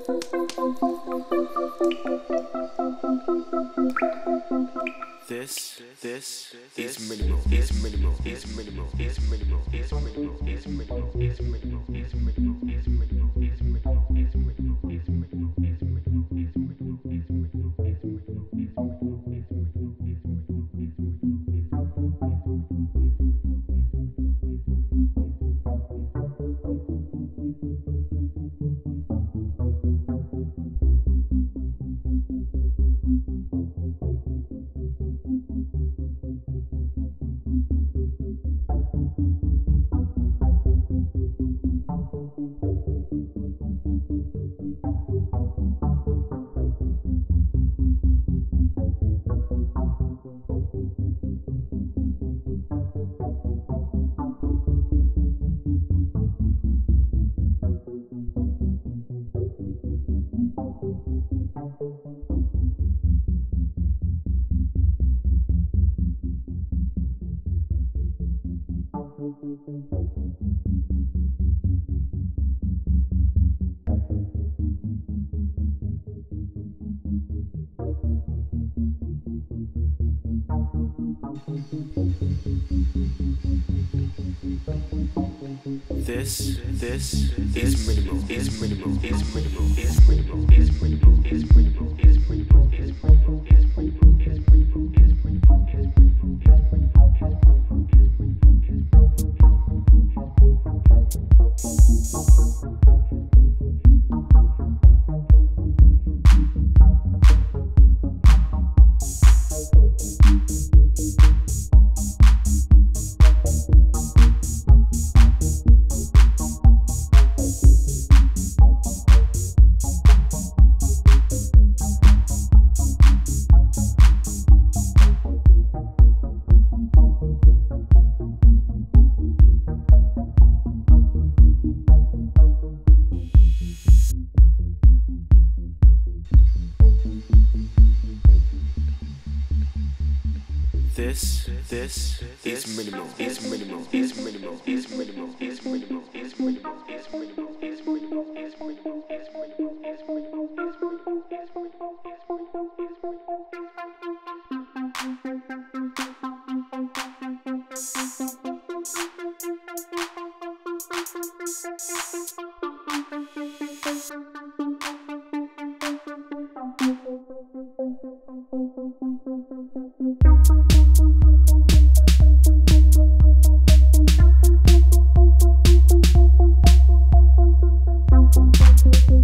This this is minimal. Is minimal. Is minimal. Is minimal. Is minimal. Is minimal. Is minimal. Is minimal. Is minimal. Is minimal. Is minimal. Is minimal. Is minimal. Is minimal. Is minimal. Is minimal. This this is minimal. Is minimal. Is minimal. Is minimal. Is minimal. Is minimal. Is minimal. Is minimal. Is minimal. This this is minimal. Is minimal. Is minimal. Is minimal. Is minimal. Is minimal. Is minimal. Is minimal. Is minimal. Is minimal. Is minimal. Is minimal. Thank you.